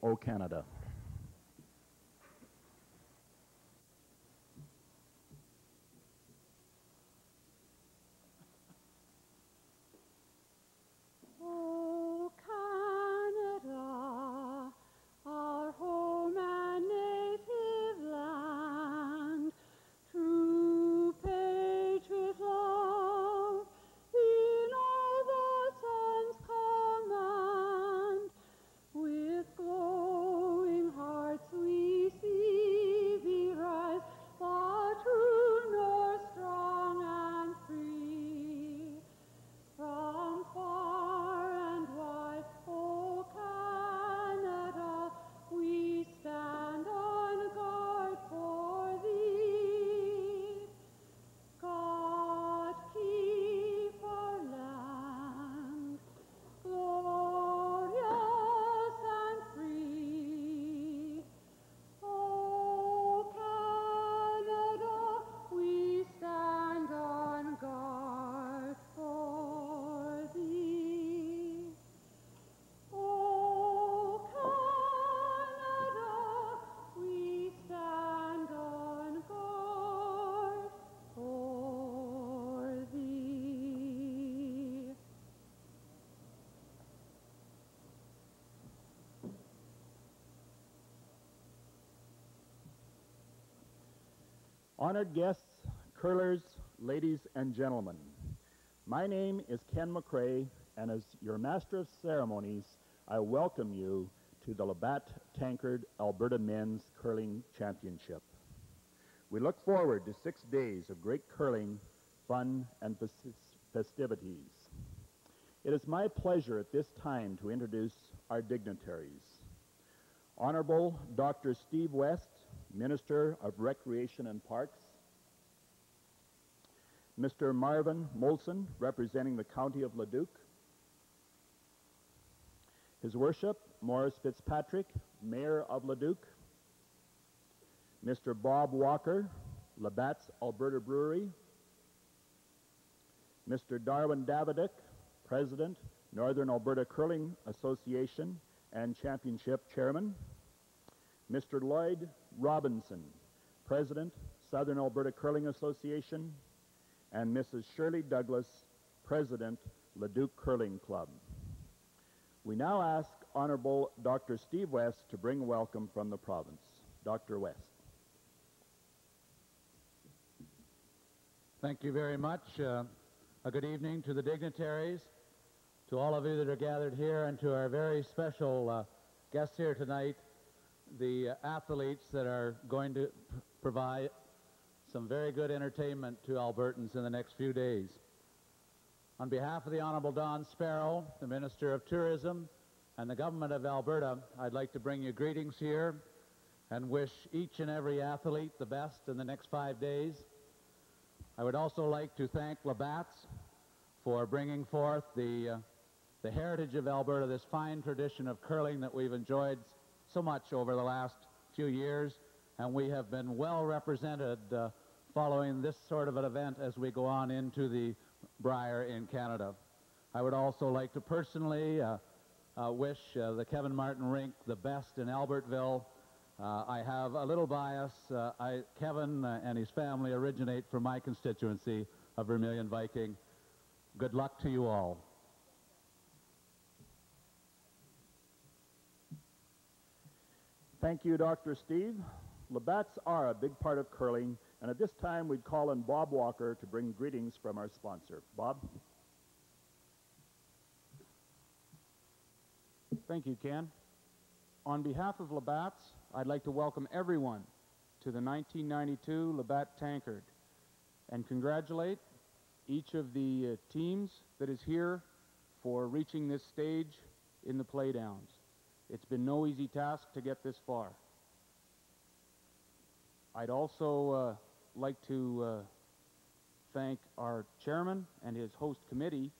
O Canada. Honored guests, curlers, ladies and gentlemen, my name is Ken McCrae, and as your Master of Ceremonies, I welcome you to the Labatt Tankard Alberta Men's Curling Championship. We look forward to six days of great curling, fun, and festivities. It is my pleasure at this time to introduce our dignitaries. Honorable Dr. Steve West, Minister of Recreation and Parks. Mr. Marvin Molson, representing the County of Leduc. His Worship, Morris Fitzpatrick, Mayor of Leduc. Mr. Bob Walker, Labatt's Alberta Brewery. Mr. Darwin Davidic, President, Northern Alberta Curling Association and Championship Chairman. Mr. Lloyd Robinson, President, Southern Alberta Curling Association, and Mrs. Shirley Douglas, President, Leduc Curling Club. We now ask Honorable Dr. Steve West to bring a welcome from the province. Dr. West. Thank you very much. Uh, a good evening to the dignitaries, to all of you that are gathered here, and to our very special uh, guests here tonight, the athletes that are going to provide some very good entertainment to Albertans in the next few days. On behalf of the Honorable Don Sparrow, the Minister of Tourism, and the Government of Alberta, I'd like to bring you greetings here and wish each and every athlete the best in the next five days. I would also like to thank Labatt's for bringing forth the, uh, the heritage of Alberta, this fine tradition of curling that we've enjoyed so much over the last few years, and we have been well represented uh, following this sort of an event as we go on into the Brier in Canada. I would also like to personally uh, uh, wish uh, the Kevin Martin Rink the best in Albertville. Uh, I have a little bias. Uh, I, Kevin and his family originate from my constituency of Vermilion Viking. Good luck to you all. Thank you, Dr. Steve. Labatt's are a big part of curling, and at this time we'd call on Bob Walker to bring greetings from our sponsor. Bob? Thank you, Ken. On behalf of Labatt's, I'd like to welcome everyone to the 1992 Labatt Tankard and congratulate each of the uh, teams that is here for reaching this stage in the playdowns. It's been no easy task to get this far. I'd also uh, like to uh, thank our chairman and his host committee,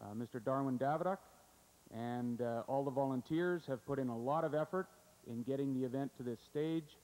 uh, Mr. Darwin Davidock, and uh, all the volunteers have put in a lot of effort in getting the event to this stage,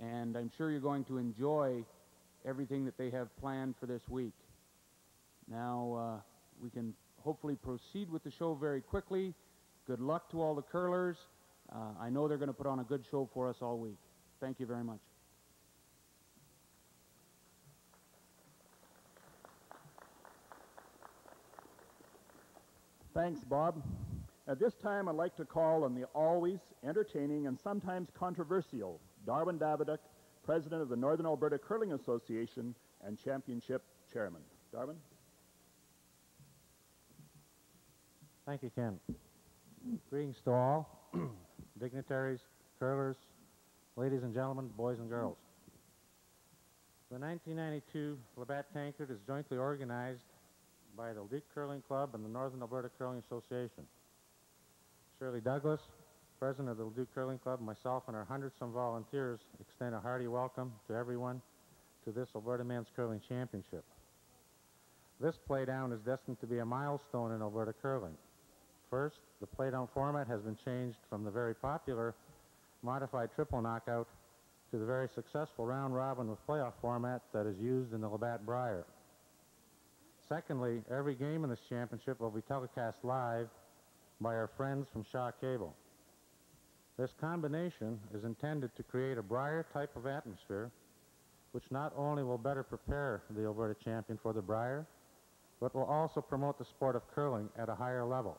and I'm sure you're going to enjoy everything that they have planned for this week. Now, uh, we can hopefully proceed with the show very quickly. Good luck to all the curlers. Uh, I know they're going to put on a good show for us all week. Thank you very much. Thanks, Bob. At this time, I'd like to call on the always entertaining and sometimes controversial Darwin Davidoff, President of the Northern Alberta Curling Association and Championship Chairman. Darwin? Thank you, Ken. Greetings to all, dignitaries, curlers, ladies and gentlemen, boys and girls. The 1992 Labatt Tankard is jointly organized by the Leduc Curling Club and the Northern Alberta Curling Association. Shirley Douglas, president of the Leduc Curling Club, myself and our hundred some volunteers extend a hearty welcome to everyone to this Alberta Men's Curling Championship. This playdown is destined to be a milestone in Alberta curling. First, the playdown format has been changed from the very popular modified triple knockout to the very successful round robin with playoff format that is used in the Labatt Brier. Secondly, every game in this championship will be telecast live by our friends from Shaw Cable. This combination is intended to create a Brier type of atmosphere which not only will better prepare the Alberta champion for the Brier, but will also promote the sport of curling at a higher level.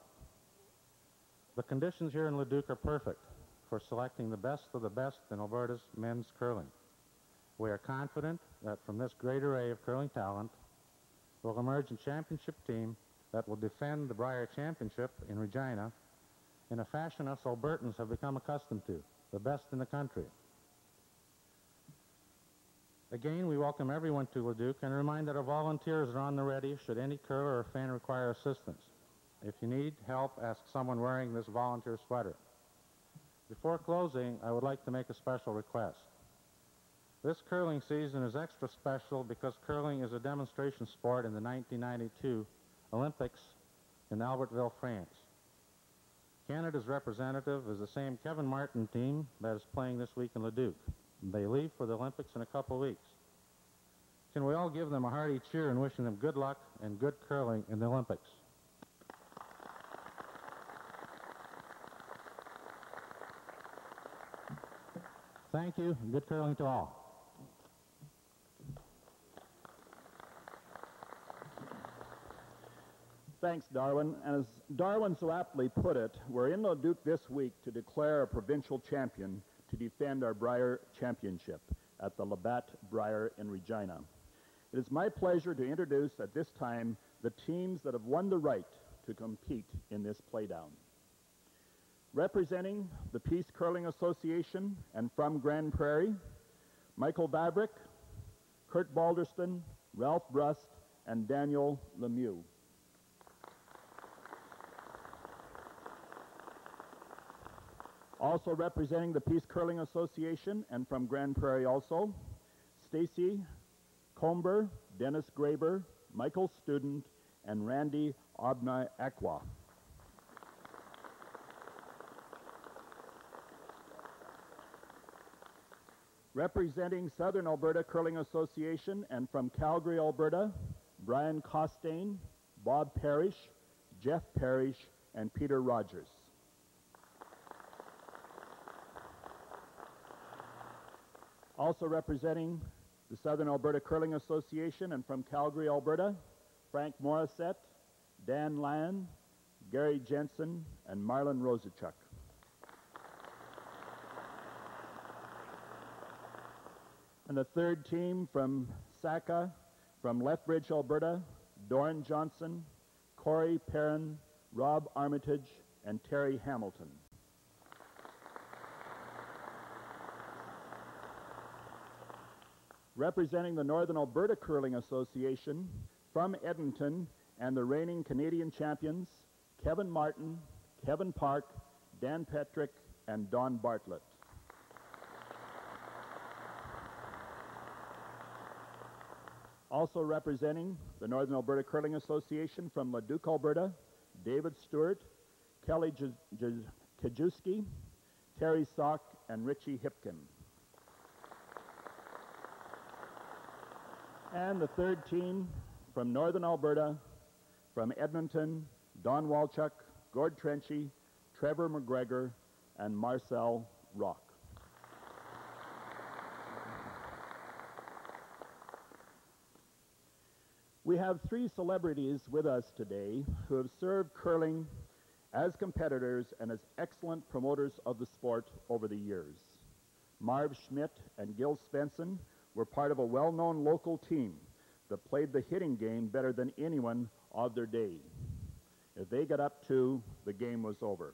The conditions here in Leduc are perfect for selecting the best of the best in Alberta's men's curling. We are confident that from this great array of curling talent will emerge a championship team that will defend the Brier Championship in Regina in a fashion us Albertans have become accustomed to, the best in the country. Again, we welcome everyone to Leduc and remind that our volunteers are on the ready should any curler or fan require assistance. If you need help, ask someone wearing this volunteer sweater. Before closing, I would like to make a special request. This curling season is extra special because curling is a demonstration sport in the 1992 Olympics in Albertville, France. Canada's representative is the same Kevin Martin team that is playing this week in Leduc. They leave for the Olympics in a couple weeks. Can we all give them a hearty cheer and wishing them good luck and good curling in the Olympics? Thank you, good curling to all. Thanks, Darwin. And as Darwin so aptly put it, we're in Leduc this week to declare a provincial champion to defend our Brier Championship at the Labatt Brier in Regina. It is my pleasure to introduce at this time the teams that have won the right to compete in this playdown. Representing the Peace Curling Association and from Grande Prairie, Michael Vavrick, Kurt Balderston, Ralph Brust, and Daniel Lemieux. Also representing the Peace Curling Association and from Grande Prairie also, Stacy Comber, Dennis Graber, Michael Student, and Randy Obna Aqua. Representing Southern Alberta Curling Association and from Calgary, Alberta, Brian Costain, Bob Parrish, Jeff Parrish, and Peter Rogers. Also representing the Southern Alberta Curling Association and from Calgary, Alberta, Frank Morissette, Dan Land, Gary Jensen, and Marlon Rosachuk. And the third team from SACA, from Lethbridge, Alberta, Doran Johnson, Corey Perrin, Rob Armitage, and Terry Hamilton. representing the Northern Alberta Curling Association from Edmonton and the reigning Canadian champions, Kevin Martin, Kevin Park, Dan Petryk, and Don Bartlett. Also representing the Northern Alberta Curling Association from Leduc, Alberta, David Stewart, Kelly Kajewski, Terry Sock, and Richie Hipkin. And the third team from Northern Alberta, from Edmonton, Don Walchuk, Gord Trenchy, Trevor McGregor, and Marcel Rocque. We have three celebrities with us today who have served curling as competitors and as excellent promoters of the sport over the years. Marv Schmidt and Gil Svensson were part of a well-known local team that played the hitting game better than anyone of their day. If they got up to, the game was over.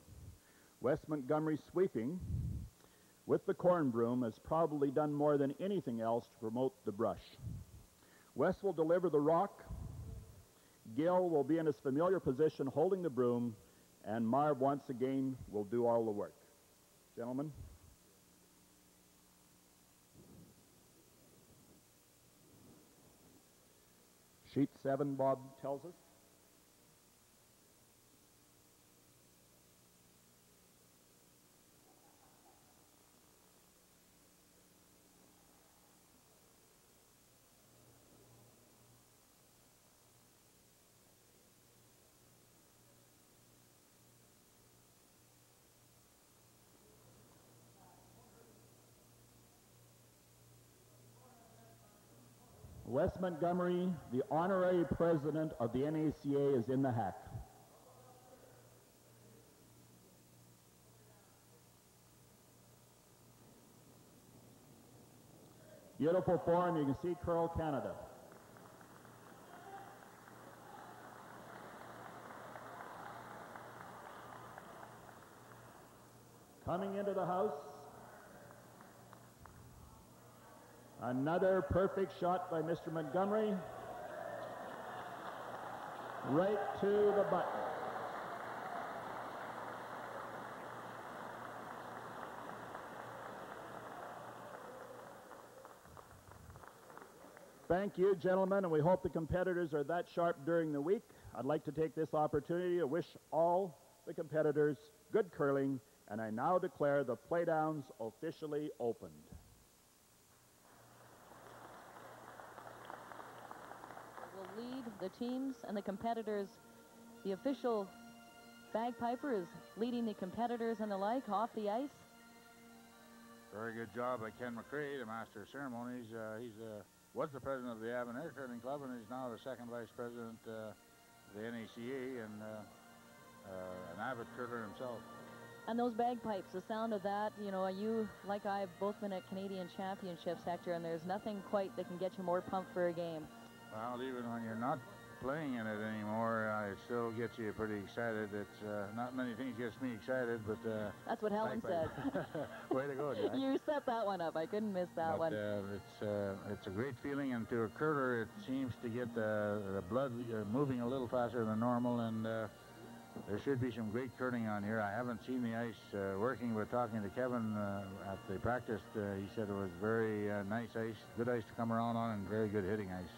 Wes Montgomery Sweeping, with the corn broom, has probably done more than anything else to promote the brush. Wes will deliver the rock. Gil will be in his familiar position holding the broom, and Marv once again will do all the work. Gentlemen. Sheet 7, Bob tells us. Wes Montgomery, the honorary president of the NACA, is in the hack. Beautiful form. You can see Curl Canada. Coming into the house, Another perfect shot by Mr. Montgomery. Right to the button. Thank you, gentlemen, and we hope the competitors are that sharp during the week. I'd like to take this opportunity to wish all the competitors good curling, and I now declare the playdowns officially opened. Lead the teams and the competitors. The official bagpiper is leading the competitors and the like off the ice. Very good job by Ken McCrae, the master of ceremonies. Uh, he's uh, was the president of the Air Curling Club, and he's now the second vice president uh, of the NACA and uh, uh, an avid curler himself. And those bagpipes, the sound of that, you know, you, like I, have both been at Canadian Championships, Hector, and there's nothing quite that can get you more pumped for a game. Well, even when you're not playing in it anymore, uh, it still gets you pretty excited. It's uh, not many things gets me excited, but uh, that's what Helen said. Way to go, Jack. You set that one up. I couldn't miss that but, one. Uh, it's uh, it's a great feeling, and to a curler, it seems to get the, the blood uh, moving a little faster than normal, and there should be some great curling on here. I haven't seen the ice working, but talking to Kevin at the practice, he said it was very nice ice, good ice to come around on, and very good hitting ice.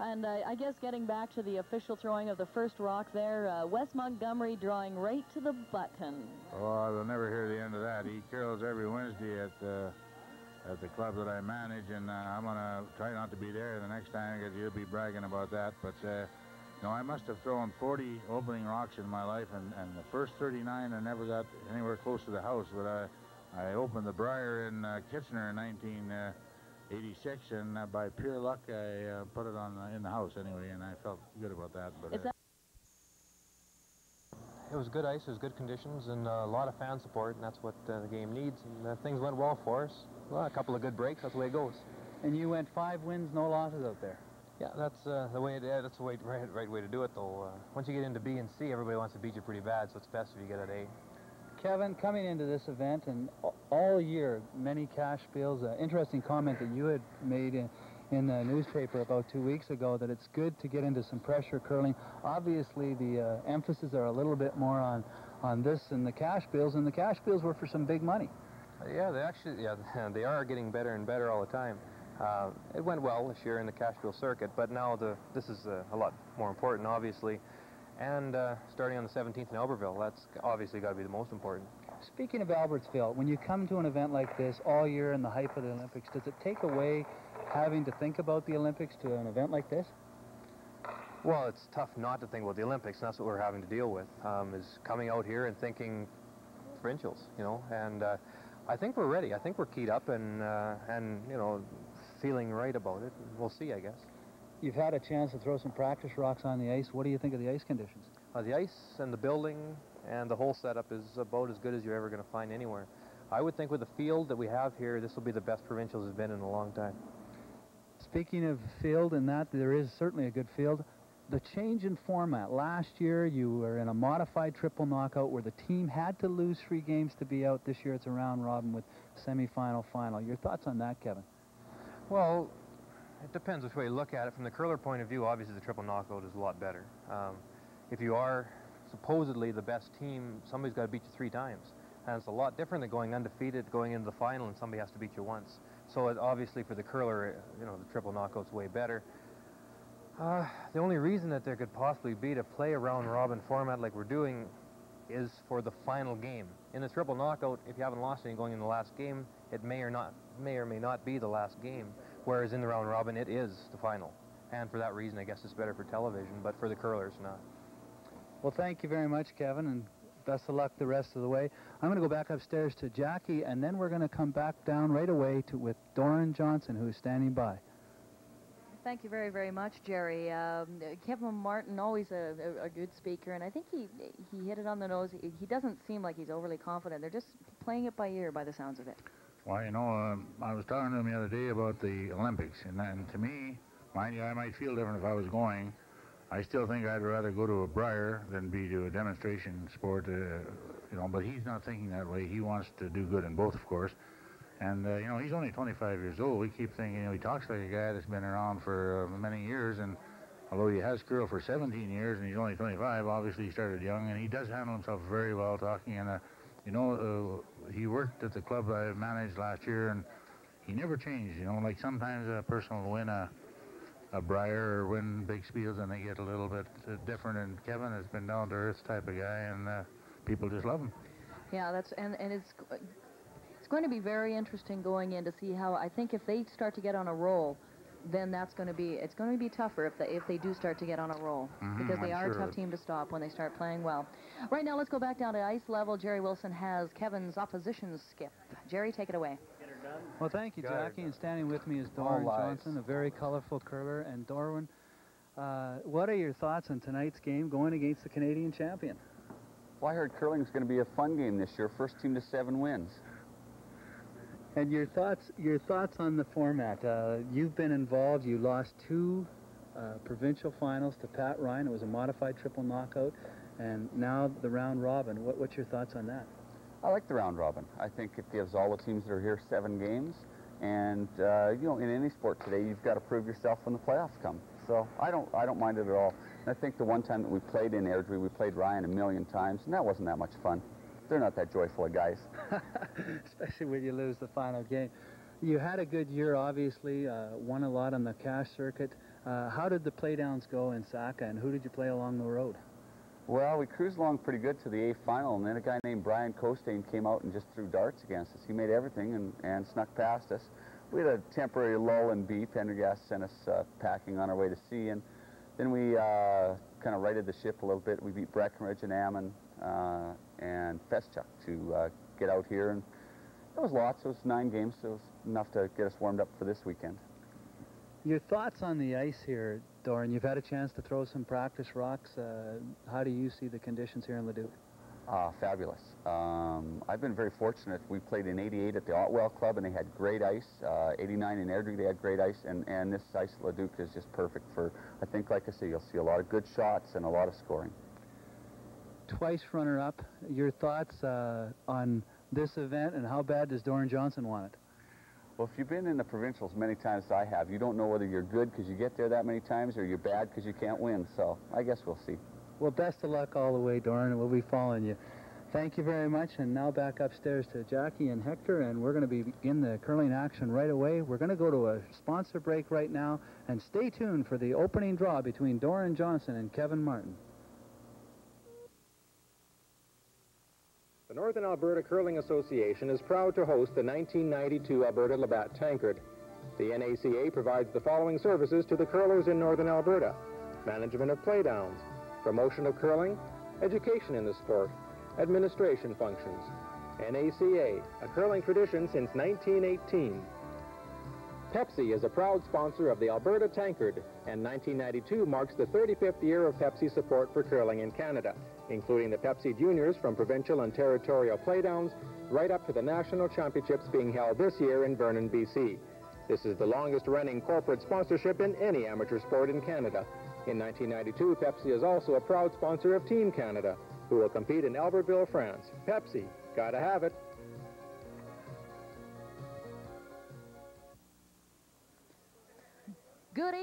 And uh, I guess getting back to the official throwing of the first rock there, uh, Wes Montgomery drawing right to the button. Oh, I will never hear the end of that. He curls every Wednesday at uh, at the club that I manage, and uh, I'm going to try not to be there the next time because you'll be bragging about that. But uh, no, I must have thrown 40 opening rocks in my life, and, and the first 39 I never got anywhere close to the house. But I, I opened the Brier in Kitchener in 19. 86, and uh, by pure luck, I uh, put it on uh, in the house anyway, and I felt good about that. But that it was good ice, it was good conditions, and a lot of fan support, and that's what the game needs. And things went well for us. Well, a couple of good breaks, that's the way it goes. And you went five wins, no losses out there. Yeah, that's uh, the way. It, yeah, that's the way, right, right way to do it, though. Uh, once you get into B and C, everybody wants to beat you pretty bad, so it's best if you get at A. Kevin, coming into this event and all year, many cash spiels. Uh, interesting comment that you had made in, in the newspaper about two weeks ago that it's good to get into some pressure curling. Obviously, the uh, emphasis are a little bit more on on this and the cash spiels, and the cash spiels were for some big money. Yeah, they actually, yeah, they are getting better and better all the time. Uh, it went well this year in the cash spiel circuit, but now the this is uh, a lot more important, obviously and uh, starting on the 17th in Albertville. That's obviously got to be the most important. Speaking of Albertville, when you come to an event like this all year in the hype of the Olympics, does it take away having to think about the Olympics to an event like this? Well, it's tough not to think about the Olympics, and that's what we're having to deal with, um, is coming out here and thinking provincials, you know, and uh, I think we're ready. I think we're keyed up and, uh, and you know, feeling right about it. We'll see, I guess. You've had a chance to throw some practice rocks on the ice. What do you think of the ice conditions? Uh, the ice and the building and the whole setup is about as good as you're ever going to find anywhere. I would think with the field that we have here, this will be the best provincials has been in a long time. Speaking of field and that, there is certainly a good field. The change in format. Last year, you were in a modified triple knockout where the team had to lose three games to be out. This year, it's a round robin with semifinal, final. Your thoughts on that, Kevin? Well, it depends which way you look at it. From the curler point of view, obviously the triple knockout is a lot better. Um, if you are supposedly the best team, somebody's got to beat you three times. And it's a lot different than going undefeated, going into the final, and somebody has to beat you once. So it, obviously for the curler, you know, the triple knockout's way better. Uh, the only reason that there could possibly be to play a round robin format like we're doing is for the final game. In the triple knockout, if you haven't lost any going in the last game, it may or not may or may not be the last game. Whereas in the round robin, it is the final. And for that reason, I guess it's better for television, but for the curlers, not. Well, thank you very much, Kevin, and best of luck the rest of the way. I'm going to go back upstairs to Jackie, and then we're going to come back down right away to with Doran Johnson, who's standing by. Thank you very, very much, Jerry. Um, Kevin Martin, always a, a, a, good speaker, and I think he he hit it on the nose. He, he, doesn't seem like he's overly confident. They're just playing it by ear, by the sounds of it. Well, you know, um, I was talking to him the other day about the Olympics, and, and to me, mind you, I might feel different if I was going. I still think I'd rather go to a Brier than be to a demonstration sport, uh, you know. But he's not thinking that way. He wants to do good in both, of course. And, uh, you know, he's only 25 years old. We keep thinking, you know, he talks like a guy that's been around for uh, many years. And although he has curl for 17 years and he's only 25, obviously he started young. And he does handle himself very well talking. And, uh, you know, uh, he worked at the club I managed last year and he never changed. You know, like sometimes a person will win a, a Brier or win big spiels and they get a little bit uh, different. And Kevin has been down to earth type of guy and uh, people just love him. Yeah, that's and and it's going to be very interesting going in to see how I think if they start to get on a roll, then that's going to be it's going to be tougher if they if they do start to get on a roll mm-hmm, because they I'm are sure. a tough team to stop when they start playing well. Right now, let's go back down to ice level. Jerry Wilson has Kevin's opposition skip. Jerry, take it away. Well, thank you, Jackie. And standing with me is lies. Johnson, a very colorful curler. And Darwin, uh, what are your thoughts on tonight's game going against the Canadian champion? Well, I heard curling is going to be a fun game this year. First team to seven wins. And your thoughts, your thoughts on the format. Uh, you've been involved. You lost two uh, provincial finals to Pat Ryan. It was a modified triple knockout, and now the round robin. What, what's your thoughts on that? I like the round robin. I think it gives all the teams that are here seven games. And uh, you know, in any sport today, you've got to prove yourself when the playoffs come. So I don't, I don't mind it at all. And I think the one time that we played in Airdrie, we played Ryan a million times, and that wasn't that much fun. They're not that joyful of guys. Especially when you lose the final game. You had a good year, obviously. Uh, won a lot on the cash circuit. Uh, how did the playdowns go in Saca, and who did you play along the road? Well, we cruised along pretty good to the A final, and then a guy named Brian Costain came out and just threw darts against us. He made everything and, and snuck past us. We had a temporary lull in B. Pendergast sent us uh, packing on our way to C, and then we uh, kind of righted the ship a little bit. We beat Breckenridge and Ammon uh, and Feschuk to uh, get out here, and it was lots. It was nine games, so it was enough to get us warmed up for this weekend. Your thoughts on the ice here, Doran? You've had a chance to throw some practice rocks. Uh, how do you see the conditions here in Leduc? Uh, fabulous. Um, I've been very fortunate. We played in 88 at the Ottewell Club, and they had great ice. Uh, 89 in Airdrie, they had great ice, and, and this ice at Leduc is just perfect for, I think, like I say, you'll see a lot of good shots and a lot of scoring. Twice runner-up. Your thoughts uh, on this event, and how bad does Doran Johnson want it? Well, if you've been in the provincials many times as I have, you don't know whether you're good because you get there that many times or you're bad because you can't win. So I guess we'll see. Well, best of luck all the way, Doran, we'll be following you. Thank you very much, and now back upstairs to Jackie and Hector, and we're going to begin the curling action right away. We're going to go to a sponsor break right now, and stay tuned for the opening draw between Doran Johnson and Kevin Martin. The Northern Alberta Curling Association is proud to host the 1992 Alberta Labatt Tankard. The NACA provides the following services to the curlers in Northern Alberta. Management of playdowns, promotion of curling, education in the sport, administration functions, NACA, a curling tradition since 1918. Pepsi is a proud sponsor of the Alberta Tankard, and 1992 marks the 35th year of Pepsi support for curling in Canada, including the Pepsi Juniors from provincial and territorial playdowns, right up to the national championships being held this year in Vernon, BC. This is the longest running corporate sponsorship in any amateur sport in Canada. In 1992, Pepsi is also a proud sponsor of Team Canada, who will compete in Albertville, France. Pepsi, gotta have it. Good evening.